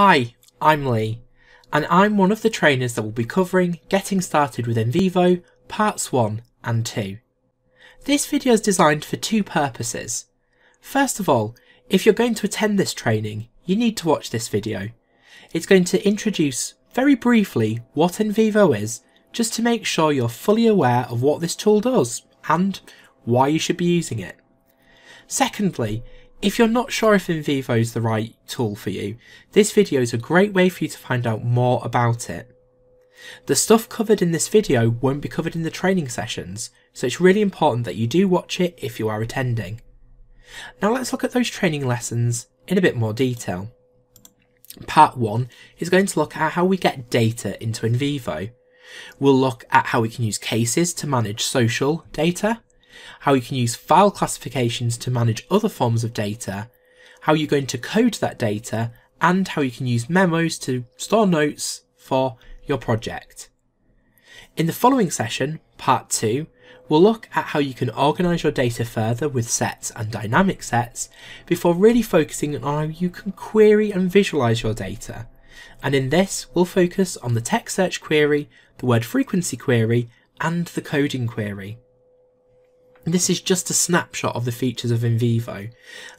Hi, I'm Lee, and I'm one of the trainers that will be covering Getting Started with NVivo Parts 1 and 2. This video is designed for two purposes. First of all, if you're going to attend this training, you need to watch this video. It's going to introduce very briefly what NVivo is, just to make sure you're fully aware of what this tool does and why you should be using it. Secondly, if you're not sure if NVivo is the right tool for you, this video is a great way for you to find out more about it. The stuff covered in this video won't be covered in the training sessions, so it's really important that you do watch it if you are attending. Now let's look at those training lessons in a bit more detail. Part 1 is going to look at how we get data into NVivo. We'll look at how we can use cases to manage social data, how you can use file classifications to manage other forms of data, how you're going to code that data, and how you can use memos to store notes for your project. In the following session, part 2, we'll look at how you can organise your data further with sets and dynamic sets before really focusing on how you can query and visualise your data. And in this, we'll focus on the text search query, the word frequency query, and the coding query. This is just a snapshot of the features of NVivo,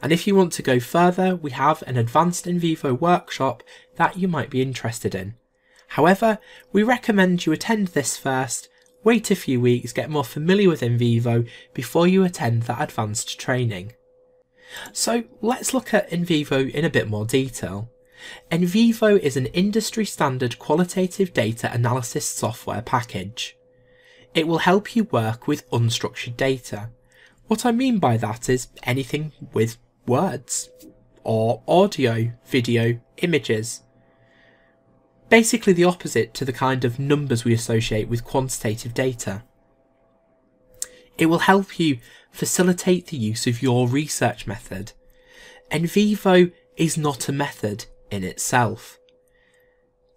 and if you want to go further, we have an advanced NVivo workshop that you might be interested in. However, we recommend you attend this first, wait a few weeks, get more familiar with NVivo before you attend that advanced training. So let's look at NVivo in a bit more detail. NVivo is an industry standard qualitative data analysis software package. It will help you work with unstructured data. What I mean by that is anything with words, or audio, video, images. Basically the opposite to the kind of numbers we associate with quantitative data. It will help you facilitate the use of your research method. NVivo is not a method in itself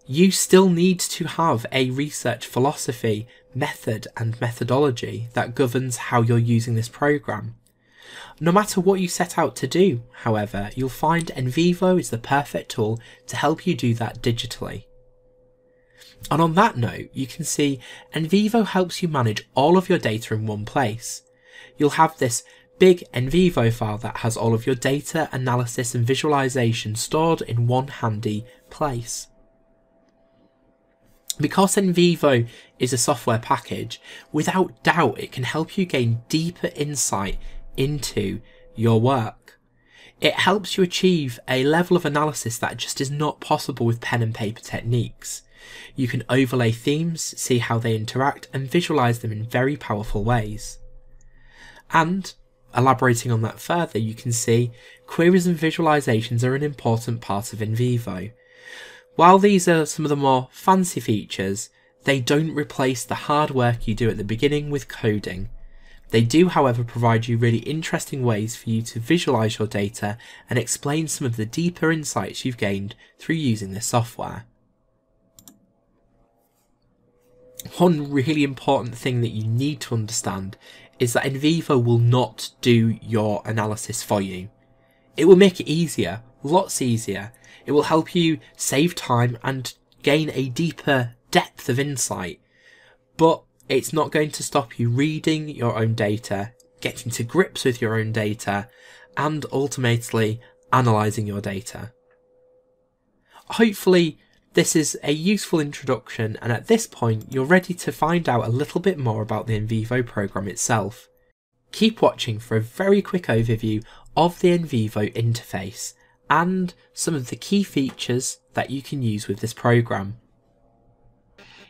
you still need to have a research philosophy, method, and methodology that governs how you're using this program. No matter what you set out to do, however, you'll find NVivo is the perfect tool to help you do that digitally. And on that note, you can see NVivo helps you manage all of your data in one place. You'll have this big NVivo file that has all of your data, analysis and visualization stored in one handy place. Because NVivo is a software package, without doubt it can help you gain deeper insight into your work. It helps you achieve a level of analysis that just is not possible with pen and paper techniques. You can overlay themes, see how they interact, and visualize them in very powerful ways. And, elaborating on that further, you can see queries and visualizations are an important part of NVivo. While these are some of the more fancy features, they don't replace the hard work you do at the beginning with coding. They do, however, provide you really interesting ways for you to visualize your data and explain some of the deeper insights you've gained through using this software. One really important thing that you need to understand is that NVivo will not do your analysis for you. It will make it easier, lots easier, it will help you save time and gain a deeper depth of insight. But it's not going to stop you reading your own data, getting to grips with your own data, and ultimately analysing your data. Hopefully, this is a useful introduction, and at this point, you're ready to find out a little bit more about the NVivo program itself. Keep watching for a very quick overview of the NVivo interface and some of the key features that you can use with this program.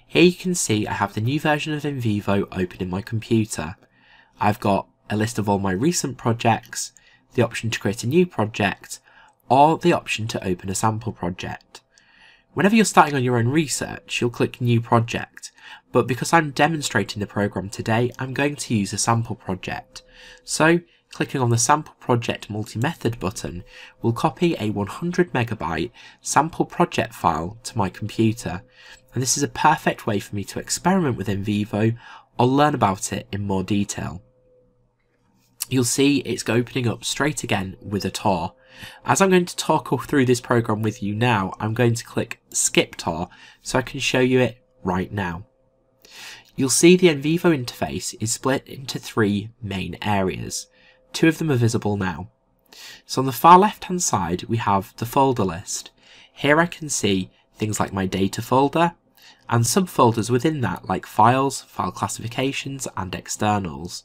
Here you can see I have the new version of NVivo open in my computer. I've got a list of all my recent projects, the option to create a new project, or the option to open a sample project. Whenever you're starting on your own research, you'll click New Project, but because I'm demonstrating the program today, I'm going to use a sample project. So Clicking on the Sample Project Multi-Method button will copy a 100 megabyte sample project file to my computer, and this is a perfect way for me to experiment with NVivo or learn about it in more detail. you'll see it's opening up straight again with a tour. As I'm going to talk through this program with you now, I'm going to click skip tour so I can show you it right now. You'll see the NVivo interface is split into three main areas. Two of them are visible now. So on the far left hand side we have the folder list. Here I can see things like my data folder and subfolders within that like files, file classifications and externals.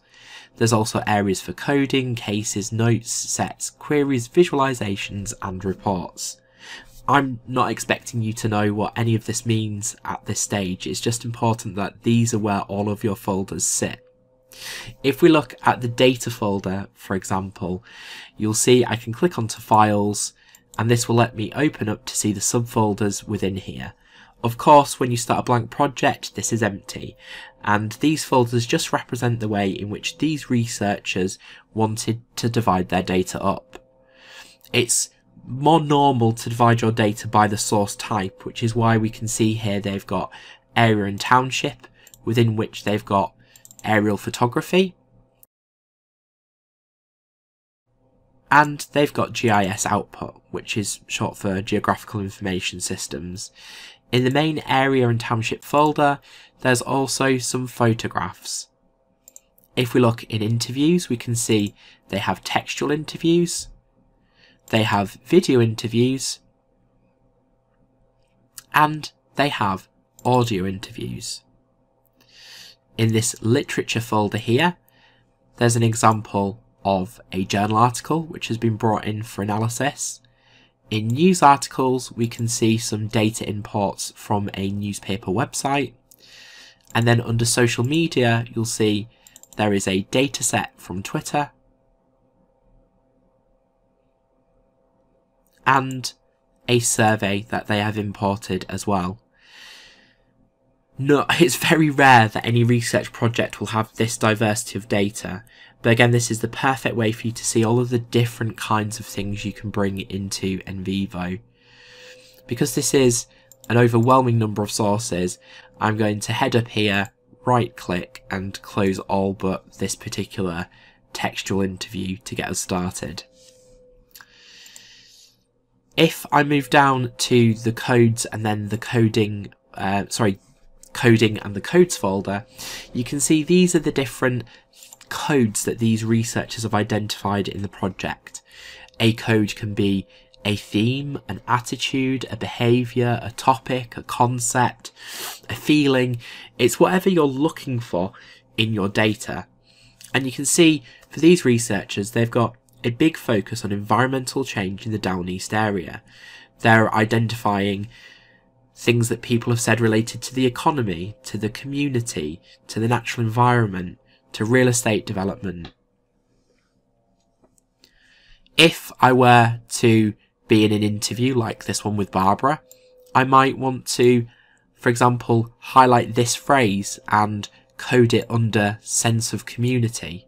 There's also areas for coding, cases, notes, sets, queries, visualizations and reports. I'm not expecting you to know what any of this means at this stage, it's just important that these are where all of your folders sit. If we look at the data folder, for example, you'll see I can click onto files and this will let me open up to see the subfolders within here. Of course, when you start a blank project, this is empty, and these folders just represent the way in which these researchers wanted to divide their data up. It's more normal to divide your data by the source type, which is why we can see here they've got area and township, within which they've got aerial photography, and they've got GIS output, which is short for Geographical Information Systems. In the main area and township folder, there's also some photographs. If we look in interviews, we can see they have textual interviews, they have video interviews, and they have audio interviews. In this literature folder here, there's an example of a journal article which has been brought in for analysis. In news articles, we can see some data imports from a newspaper website. And then under social media, you'll see there is a dataset from Twitter and a survey that they have imported as well. No, it's very rare that any research project will have this diversity of data, but again, this is the perfect way for you to see all of the different kinds of things you can bring into NVivo. Because this is an overwhelming number of sources, I'm going to head up here, right click and close all but this particular textual interview to get us started. If I move down to the codes and then the coding, uh, sorry, coding and the codes folder, you can see these are the different codes that these researchers have identified in the project. A code can be a theme, an attitude, a behaviour, a topic, a concept, a feeling. It's whatever you're looking for in your data. And you can see for these researchers, they've got a big focus on environmental change in the Down East area. They're identifying things that people have said related to the economy, to the community, to the natural environment, to real estate development. If I were to be in an interview like this one with Barbara, I might want to, for example, highlight this phrase and code it under sense of community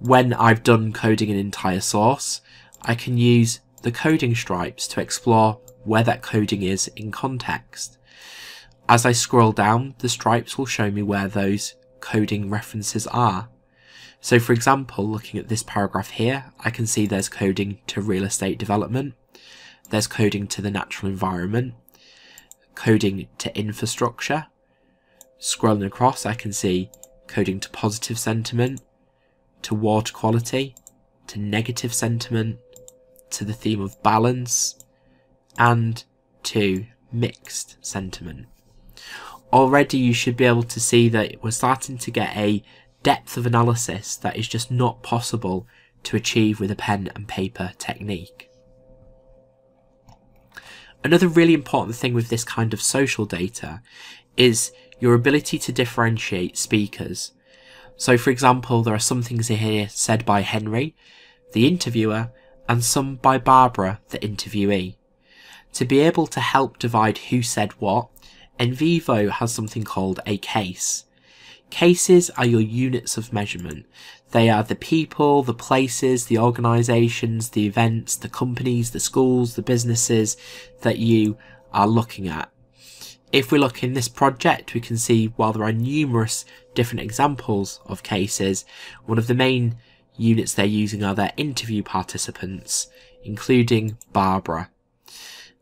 when I've done coding an entire source, I can use the coding stripes to explore where that coding is in context. As I scroll down, the stripes will show me where those coding references are. So for example, looking at this paragraph here, I can see there's coding to real estate development, there's coding to the natural environment, coding to infrastructure. Scrolling across, I can see coding to positive sentiment, to water quality, to negative sentiment, to the theme of balance, and to mixed sentiment. Already you should be able to see that we're starting to get a depth of analysis that is just not possible to achieve with a pen and paper technique. Another really important thing with this kind of social data is your ability to differentiate speakers. So, for example, there are some things here said by Henry, the interviewer, and some by Barbara, the interviewee. To be able to help divide who said what, NVivo has something called a case. Cases are your units of measurement. They are the people, the places, the organisations, the events, the companies, the schools, the businesses that you are looking at. If we look in this project, we can see while there are numerous different examples of cases, one of the main units they're using are their interview participants, including Barbara.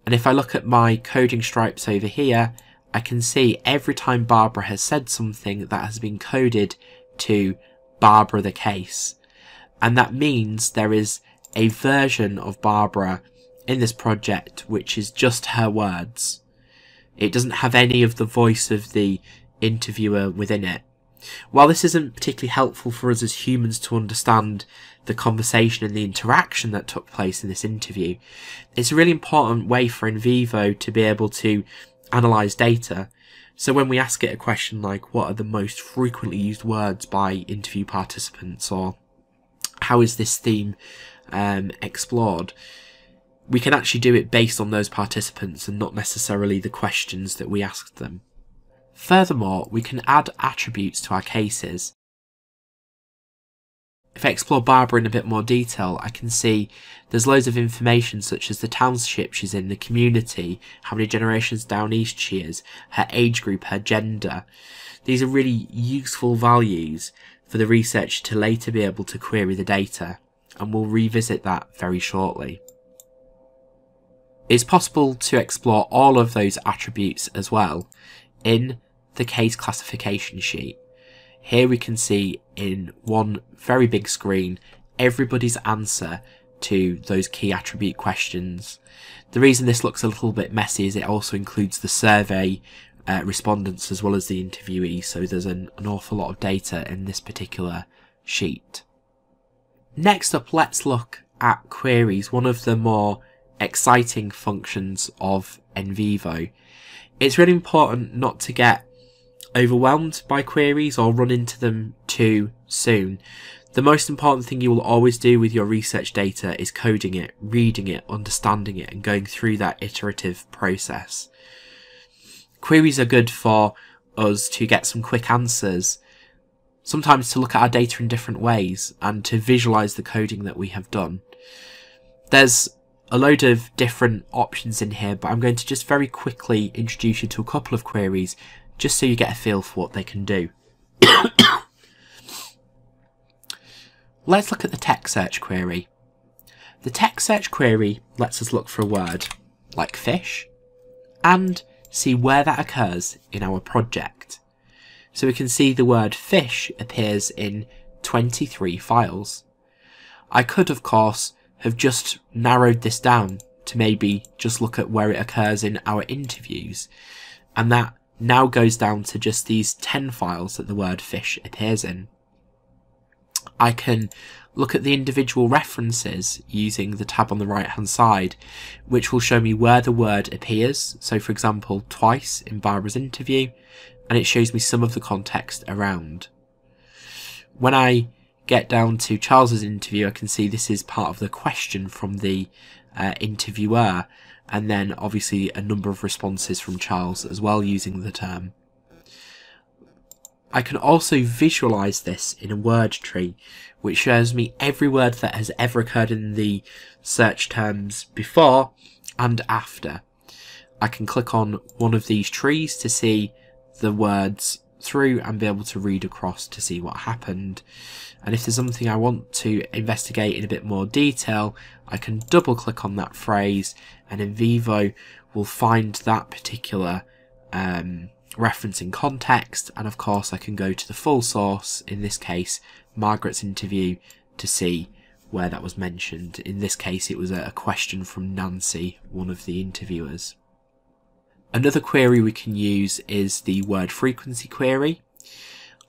And if I look at my coding stripes over here, I can see every time Barbara has said something that has been coded to Barbara the case. And that means there is a version of Barbara in this project which is just her words. It doesn't have any of the voice of the interviewer within it. While this isn't particularly helpful for us as humans to understand the conversation and the interaction that took place in this interview, it's a really important way for NVivo to be able to analyze data. So when we ask it a question like, what are the most frequently used words by interview participants, or how is this theme um, explored, we can actually do it based on those participants and not necessarily the questions that we asked them. Furthermore, we can add attributes to our cases. If I explore Barbara in a bit more detail, I can see there's loads of information such as the township she's in, the community, how many generations down east she is, her age group, her gender. These are really useful values for the researcher to later be able to query the data, and we'll revisit that very shortly. It's possible to explore all of those attributes as well in the case classification sheet. Here we can see in one very big screen everybody's answer to those key attribute questions. The reason this looks a little bit messy is it also includes the survey uh, respondents as well as the interviewees, so there's an, an awful lot of data in this particular sheet. Next up, let's look at queries, one of the more exciting functions of NVivo. It's really important not to get overwhelmed by queries or run into them too soon. The most important thing you will always do with your research data is coding it, reading it, understanding it, and going through that iterative process. Queries are good for us to get some quick answers, sometimes to look at our data in different ways, and to visualize the coding that we have done. There's a load of different options in here, but I'm going to just very quickly introduce you to a couple of queries just so you get a feel for what they can do. Let's look at the text search query. The text search query lets us look for a word, like fish, and see where that occurs in our project. So we can see the word fish appears in 23 files. I could, of course, have just narrowed this down to maybe just look at where it occurs in our interviews, and that now goes down to just these 10 files that the word fish appears in. I can look at the individual references using the tab on the right hand side, which will show me where the word appears. So for example, twice in Barbara's interview, and it shows me some of the context around. When I get down to Charles's interview, I can see this is part of the question from the uh, interviewer, and then obviously a number of responses from Charles as well using the term. I can also visualize this in a word tree, which shows me every word that has ever occurred in the search terms before and after. I can click on one of these trees to see the words through and be able to read across to see what happened. And if there's something I want to investigate in a bit more detail, I can double click on that phrase and NVivo will find that particular um, reference in context. And of course, I can go to the full source, in this case, Margaret's interview, to see where that was mentioned. In this case, it was a question from Nancy, one of the interviewers. Another query we can use is the word frequency query.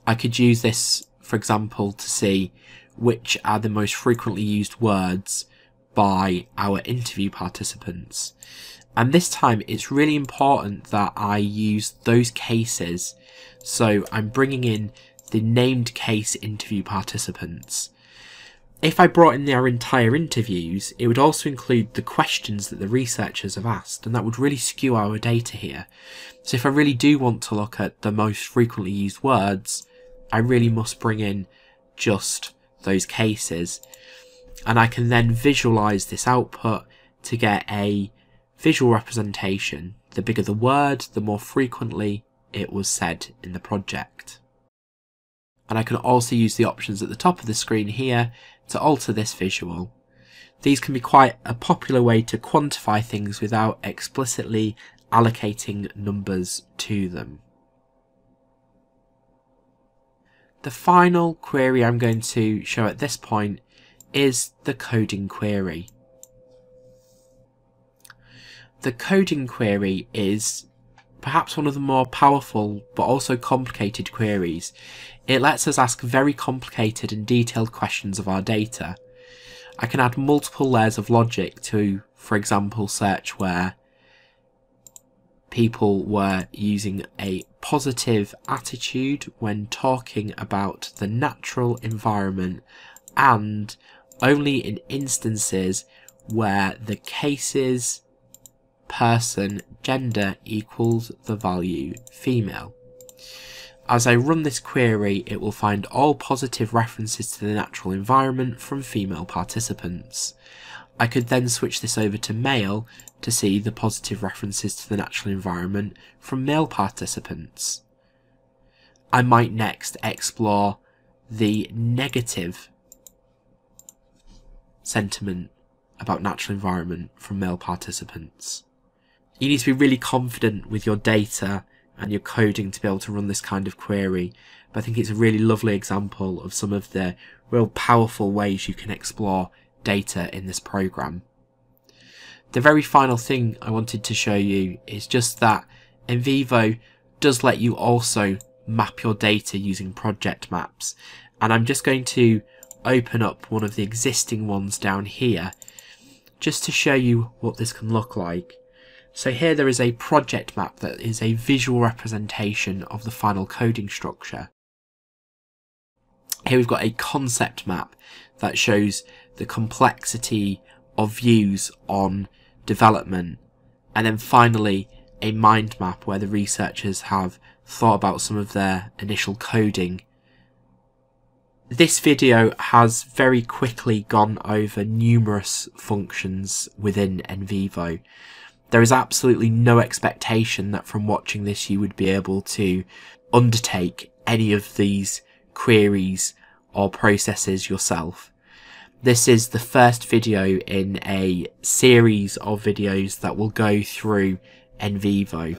I could use this, for example, to see which are the most frequently used words by our interview participants. And this time it's really important that I use those cases. So I'm bringing in the named case interview participants. If I brought in their entire interviews, it would also include the questions that the researchers have asked, and that would really skew our data here. So if I really do want to look at the most frequently used words, I really must bring in just those cases. And I can then visualize this output to get a visual representation. The bigger the word, the more frequently it was said in the project. And I can also use the options at the top of the screen here to alter this visual. These can be quite a popular way to quantify things without explicitly allocating numbers to them. The final query I'm going to show at this point is the coding query. The coding query is perhaps one of the more powerful but also complicated queries. It lets us ask very complicated and detailed questions of our data. I can add multiple layers of logic to, for example, search where people were using a positive attitude when talking about the natural environment and only in instances where the cases person gender equals the value female. As I run this query, it will find all positive references to the natural environment from female participants. I could then switch this over to male to see the positive references to the natural environment from male participants. I might next explore the negative sentiment about natural environment from male participants. You need to be really confident with your data and your coding to be able to run this kind of query. But I think it's a really lovely example of some of the real powerful ways you can explore data in this program. The very final thing I wanted to show you is just that NVivo does let you also map your data using project maps. And I'm just going to open up one of the existing ones down here just to show you what this can look like. So here there is a project map that is a visual representation of the final coding structure. Here we've got a concept map that shows the complexity of views on development. And then finally, a mind map where the researchers have thought about some of their initial coding. This video has very quickly gone over numerous functions within NVivo. There is absolutely no expectation that from watching this you would be able to undertake any of these queries or processes yourself. This is the first video in a series of videos that will go through NVivo.